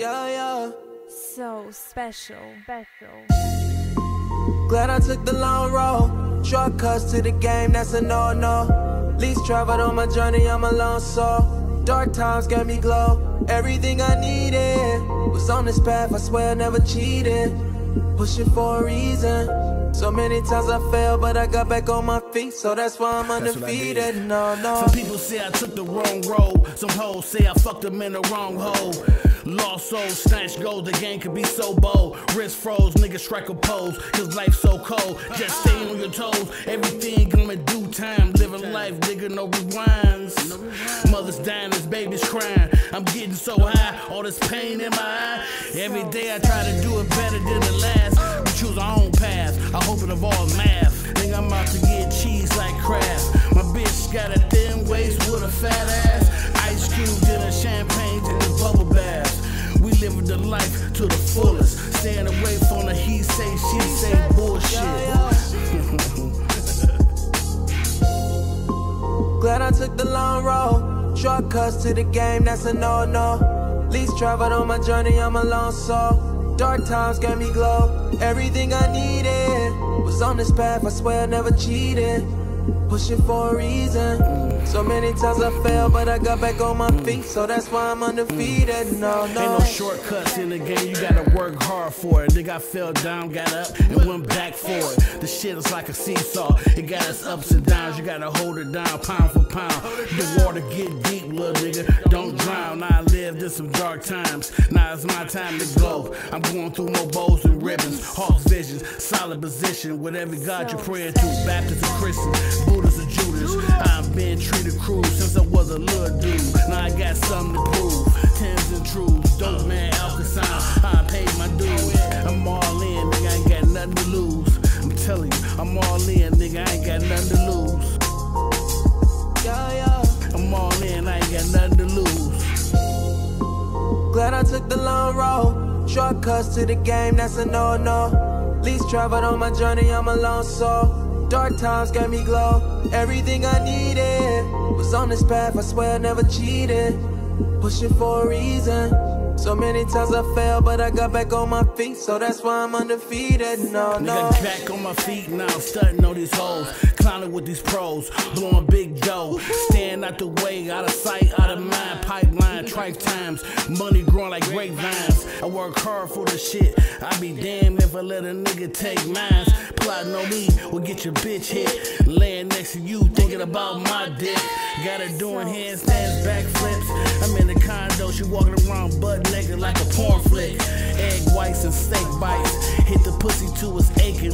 Yeah, yeah. So special. Special. Glad I took the long road. Shortcuts to the game, that's a no no. Least traveled on my journey, I'm alone, so dark times got me glow. Everything I needed was on this path, I swear I never cheated. Pushing for a reason. So many times I fell, but I got back on my feet, so that's why I'm That's what I undefeated. No, no. Some people say I took the wrong road. Some hoes say I fucked them in the wrong hole. Lost souls, snatch gold, the game could be so bold. Wrist froze, niggas strike a pose, cause life's so cold. Just stay on your toes, everything come in due time. Living life, nigga, no rewinds. Mothers dying, as babies crying. I'm getting so high, all this pain in my eye. Every day I try to do it better than the last. We choose our own I hope it involves math. Think I'm out to get cheese like Kraft. My bitch got a thin waist with a fat ass. Ice cubes in a champagne and the bubble bath. We living the life to the fullest. Staying away from the he say, she say bullshit. Glad I took the long road. Shortcuts to the game, that's a no no. Least traveled on my journey, I'm alone, so dark times got me glow. Everything I needed was on this path, I swear I never cheated. Pushing for a reason. So many times I fell, but I got back on my feet, so that's why I'm undefeated. No, no. Ain't no shortcuts in the game, you gotta work hard for it. Nigga, I fell down, got up, and went back for it. The shit is like a seesaw, it got its ups and downs, you gotta hold it down pound for pound. The water get deep, little nigga, don't drown. I lived in some dark times, now it's my time to go. I'm going through more bows and ribbons, Hawks visions, solid position, whatever God you're praying to. Baptist or Christian, cruel since I was a little dude. Now I got something to prove. Tens and truths, dope man, Alcazar. I paid my dues. I'm all in, nigga, I ain't got nothing to lose. I'm telling you, I'm all in, nigga, I ain't got nothing to lose. Yeah, yeah. I'm all in, I ain't got nothing to lose. Glad I took the long road. Shortcuts to the game, that's a no no. Least traveled on my journey, I'm alone, so dark times got me glow. Everything I needed was on this path, I swear I never cheated. Pushing for a reason. So many times I fell, but I got back on my feet, so that's why I'm undefeated. No, no. Nigga, back on my feet now, stunting on these hoes. Clowning with these pros, blowing big dough. Staying out the way, out of sight, out of mind. Pipeline, trife times, money growing like grapevines. I work hard for the shit. I be damned if I let a nigga take mines. Plotting on me will get your bitch hit. Laying next to you, thinking about my dick. Got her doing handstands, backflips. I'm in the condo, she walking around butt naked like a porn flick. Egg whites and steak bites. Hit the pussy till it's aching.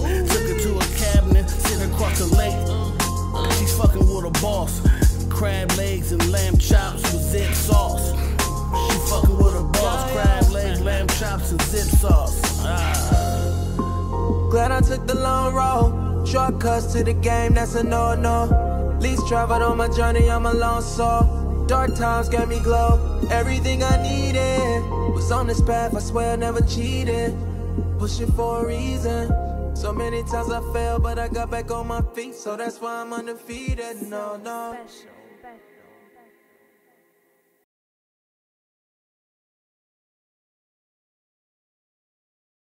Boss. Crab legs and lamb chops with zip sauce. She fucking with a boss. Crab legs, lamb chops, and zip sauce. Ah. Glad I took the long road. Shortcuts to the game, that's a no no. Least traveled on my journey, I'm a long so dark times got me glow. Everything I needed was on this path, I swear I never cheated. Pushing for a reason. So many times I fell, but I got back on my feet, so that's why I'm undefeated. No, no. Special.